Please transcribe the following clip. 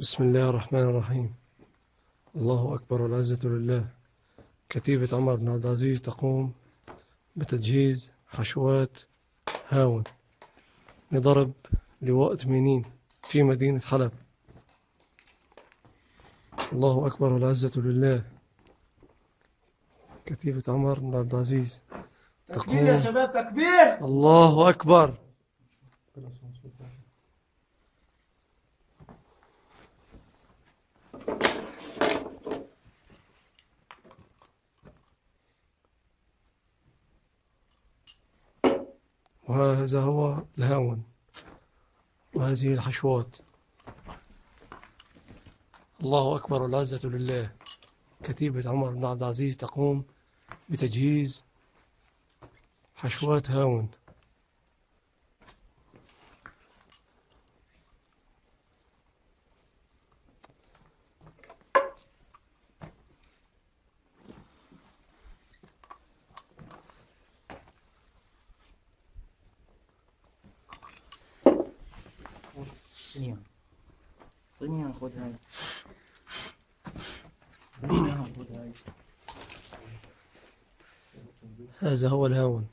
بسم الله الرحمن الرحيم. الله أكبر والعزة لله. كتيبة عمر بن عبد العزيز تقوم بتجهيز حشوات هاون. لضرب لواء تمينين في مدينة حلب. الله أكبر والعزة لله. كتيبة عمر بن عبد العزيز تكبير يا شباب تكبير! الله أكبر. وهذا هو الهاون. وهذه الحشوات. الله أكبر والعزة لله. كتيبة عمر بن عبد العزيز تقوم بتجهيز حشوات هاون. ثانية ثانية خذ هاي ثانية خذ هاي هذا هو الهاون